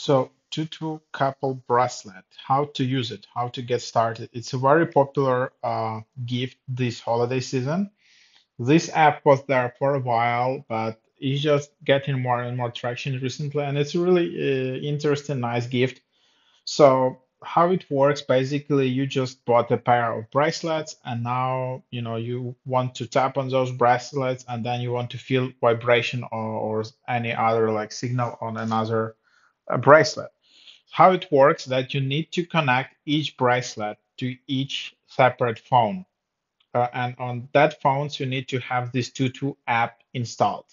So Totwoo couple bracelet, how to use it, how to get started. It's a very popular uh, gift this holiday season. This app was there for a while, but it's just getting more and more traction recently, and it's a really uh, interesting, nice gift. So how it works, basically, you just bought a pair of bracelets, and now you know you want to tap on those bracelets, and then you want to feel vibration or, or any other like signal on another uh, bracelet. How it works that you need to connect each bracelet to each separate phone, uh, and on that phones you need to have this Totwoo app installed.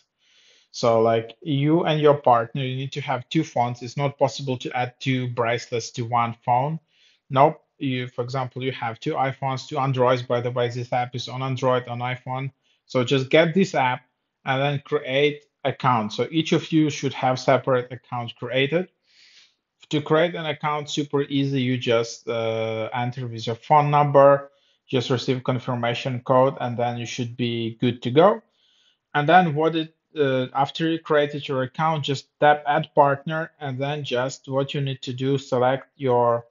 So like you and your partner, you need to have two phones. It's not possible to add two bracelets to one phone. Nope. You, for example, you have two iPhones, two Androids. By the way, this app is on Android, on iPhone. So just get this app and then create accounts. So each of you should have separate accounts created. To create an account, super easy. You just uh, enter with your phone number, just receive confirmation code, and then you should be good to go. And then what it uh, after you created your account, just tap add partner, and then just what you need to do, select your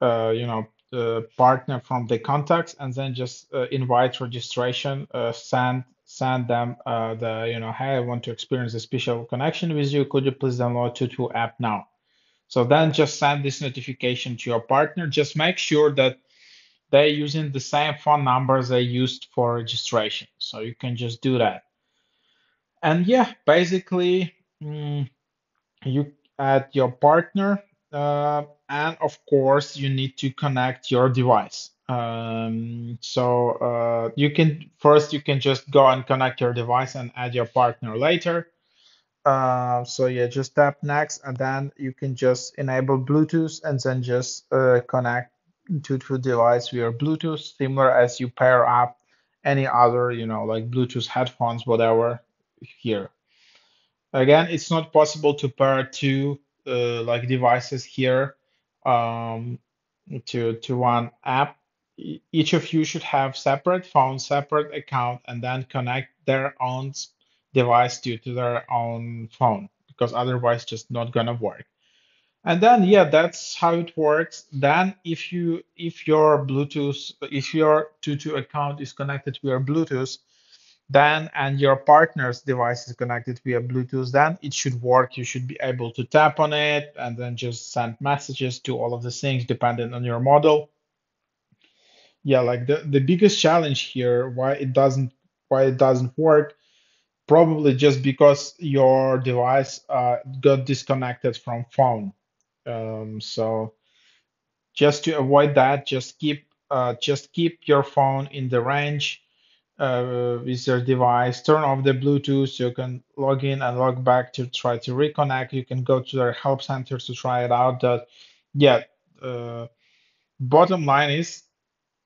uh, you know the partner from the contacts, and then just uh, invite registration, uh, send send them uh, the you know hey I want to experience a special connection with you. Could you please download Totwoo app now? So then just send this notification to your partner. Just make sure that they're using the same phone numbers they used for registration. So you can just do that. And yeah, basically, mm, you add your partner, uh, and of course, you need to connect your device. Um, so uh, you can first you can just go and connect your device and add your partner later. Uh, so yeah, just tap next, and then you can just enable Bluetooth, and then just uh, connect to the device via Bluetooth, similar as you pair up any other, you know, like Bluetooth headphones, whatever here. Again, it's not possible to pair two uh, like devices here um, to to one app. Each of you should have separate phone, separate account, and then connect their own device to to their own phone because otherwise, just not gonna work. And then yeah, that's how it works. Then if you if your Bluetooth if your Totwoo account is connected via Bluetooth, then and your partner's device is connected via Bluetooth, then it should work. You should be able to tap on it and then just send messages to all of the things depending on your model. Yeah, like the, the biggest challenge here, why it doesn't why it doesn't work, probably just because your device uh, got disconnected from phone. Um, so just to avoid that, just keep uh, just keep your phone in the range uh, with your device. Turn off the Bluetooth so you can log in and log back to try to reconnect. You can go to their help centers to try it out. That yeah, uh, bottom line is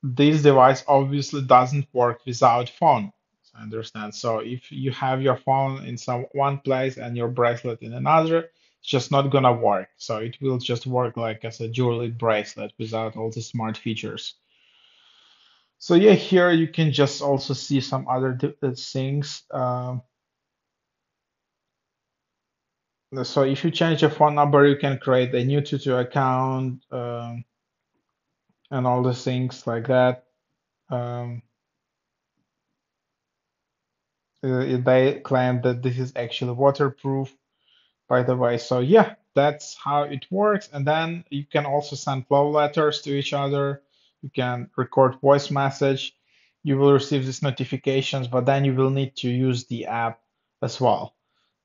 this device obviously doesn't work without phone. I understand. So if you have your phone in some one place and your bracelet in another, it's just not gonna work. So it will just work like as a jewelry bracelet without all the smart features. So yeah, here you can just also see some other uh, things. Um, so if you change your phone number, you can create a new Totwoo account um, and all the things like that. Um, uh, they claim that this is actually waterproof, by the way. So yeah, that's how it works. And then you can also send love letters to each other. You can record voice message. You will receive these notifications, but then you will need to use the app as well.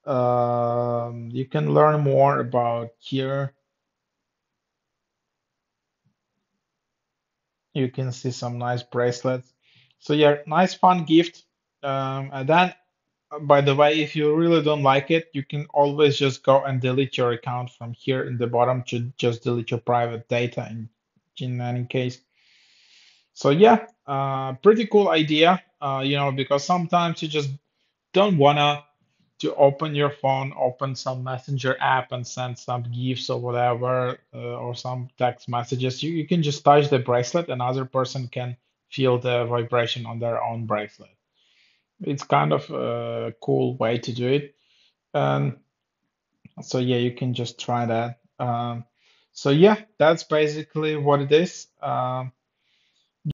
Um, you can learn more about here. You can see some nice bracelets. So yeah, nice fun gift. Um, and then, uh, by the way, if you really don't like it, you can always just go and delete your account from here in the bottom to just delete your private data in, in any case. So yeah, uh, pretty cool idea. Uh, you know, because sometimes you just don't wanna to open your phone, open some messenger app and send some gifts or whatever, uh, or some text messages. You, you can just touch the bracelet, another person can feel the vibration on their own bracelet. It's kind of a cool way to do it. And so yeah, you can just try that. Um, so yeah, that's basically what it is. Um,